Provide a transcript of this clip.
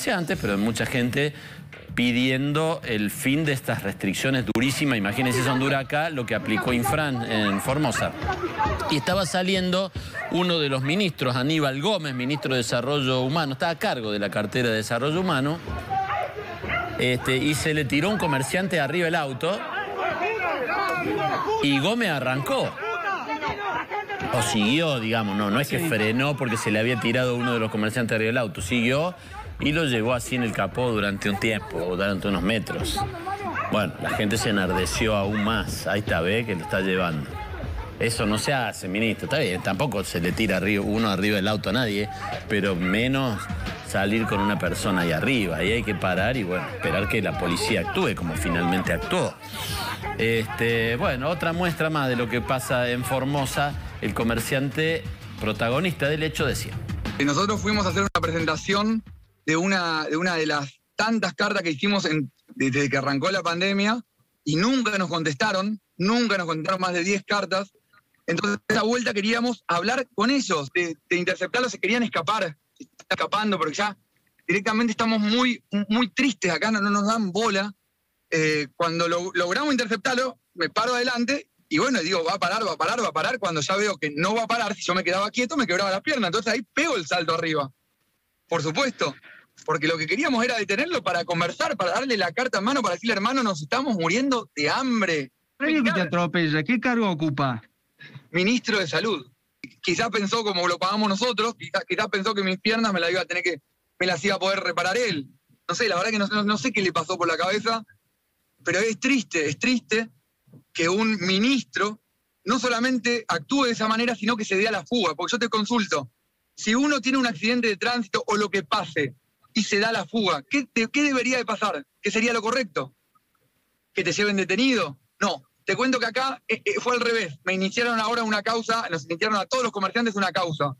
comerciantes, pero mucha gente pidiendo el fin de estas restricciones durísimas. Imagínense, son dura acá lo que aplicó Infran en Formosa. Y estaba saliendo uno de los ministros, Aníbal Gómez, ministro de Desarrollo Humano, estaba a cargo de la cartera de Desarrollo Humano, este, y se le tiró un comerciante arriba el auto. Y Gómez arrancó. O siguió, digamos, no, no es que frenó porque se le había tirado uno de los comerciantes arriba del auto, siguió y lo llevó así en el capó durante un tiempo, durante unos metros. Bueno, la gente se enardeció aún más. Ahí está, ve que lo está llevando. Eso no se hace, ministro. Está bien, tampoco se le tira uno arriba del auto a nadie, pero menos salir con una persona ahí arriba. Ahí hay que parar y bueno, esperar que la policía actúe como finalmente actuó. Este, bueno, otra muestra más de lo que pasa en Formosa, el comerciante protagonista del hecho decía. Nosotros fuimos a hacer una presentación de una de, las tantas cartas que hicimos desde que arrancó la pandemia y nunca nos contestaron, nunca nos contestaron más de 10 cartas. Entonces, esa vuelta queríamos hablar con ellos, de, interceptarlos, se querían escapar, se están escapando, porque ya directamente estamos muy, muy tristes acá, no, nos dan bola. Eh, cuando logramos interceptarlo, me paro adelante y bueno, digo, va a parar, va a parar, va a parar. Cuando ya veo que no va a parar, si yo me quedaba quieto, me quebraba la pierna. Entonces ahí pego el salto arriba. Por supuesto porque lo que queríamos era detenerlo para conversar, para darle la carta en mano, para decirle, hermano, nos estamos muriendo de hambre. ¿Qué te atropella? ¿Qué cargo ocupa? Ministro de Salud. Quizás pensó como lo pagamos nosotros, quizás, pensó que mis piernas me las iba a tener que, me las iba a poder reparar él. No sé, la verdad que no, sé qué le pasó por la cabeza, pero es triste, es triste que un ministro no solamente actúe de esa manera, sino que se dé a la fuga. Porque yo te consulto, si uno tiene un accidente de tránsito o lo que pase, se da la fuga. ¿Qué, ¿Qué, debería de pasar? ¿Qué sería lo correcto? ¿Que te lleven detenido? No. Te cuento que acá eh, eh, fue al revés. Me iniciaron ahora una causa, nos iniciaron a todos los comerciantes una causa.